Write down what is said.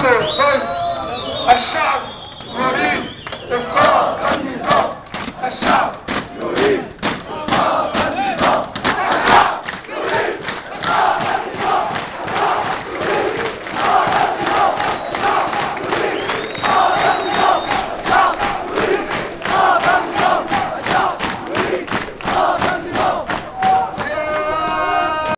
another vote,